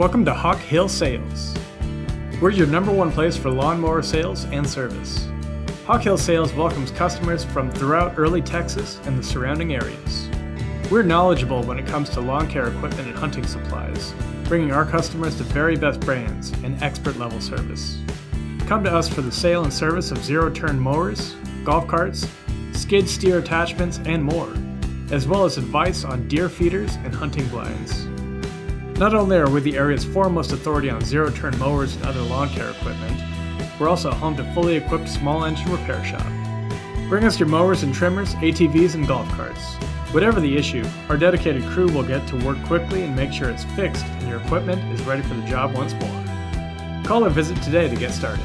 Welcome to Hawk Hill Sales. We're your number one place for lawnmower sales and service. Hawk Hill Sales welcomes customers from throughout Early Texas and the surrounding areas. We're knowledgeable when it comes to lawn care equipment and hunting supplies, bringing our customers the very best brands and expert level service. Come to us for the sale and service of zero turn mowers, golf carts, skid steer attachments, and more, as well as advice on deer feeders and hunting blinds. Not only are we the area's foremost authority on zero turn mowers and other lawn care equipment, we're also home to fully equipped small engine repair shop. Bring us your mowers and trimmers, ATVs, and golf carts. Whatever the issue, our dedicated crew will get to work quickly and make sure it's fixed and your equipment is ready for the job once more. Call or visit today to get started.